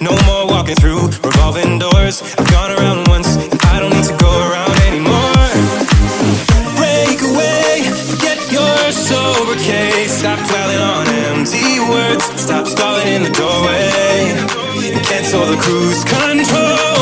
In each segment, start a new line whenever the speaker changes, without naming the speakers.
No more walking through revolving doors. I've gone around once, and I don't need to go around anymore. Break away, forget your sober case. Stop dwelling on empty words. Stop stalling in the doorway. Cancel the cruise control.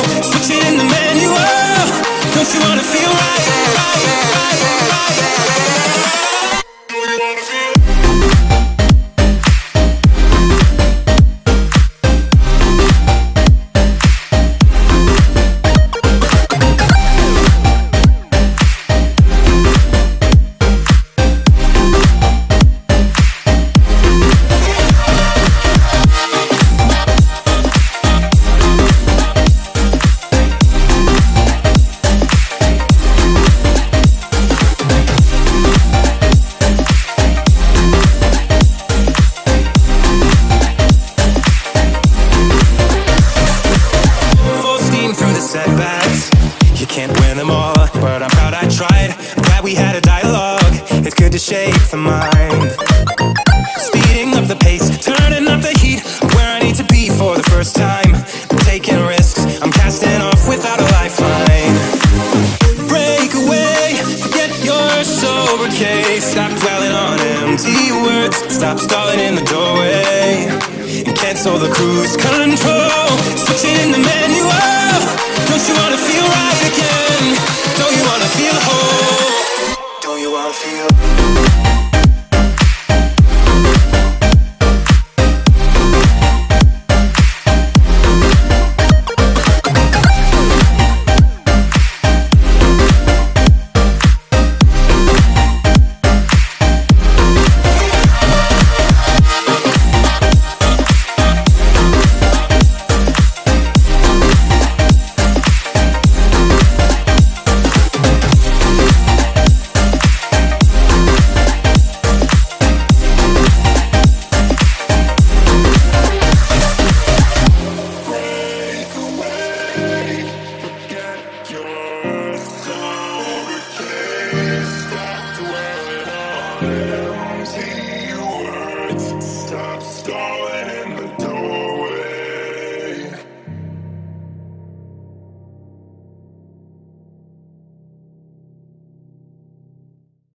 can't win them all But I'm proud I tried, glad we had a dialogue. It's good to shake the mind. Speeding up the pace, turning up the heat. Where I need to be for the first time. Taking risks, I'm casting off without a lifeline. Break away, forget your sober case. Stop dwelling on empty words. Stop stalling in the doorway. And cancel the cruise control. Switching the manual. Don't you wanna feel right? stop stalling.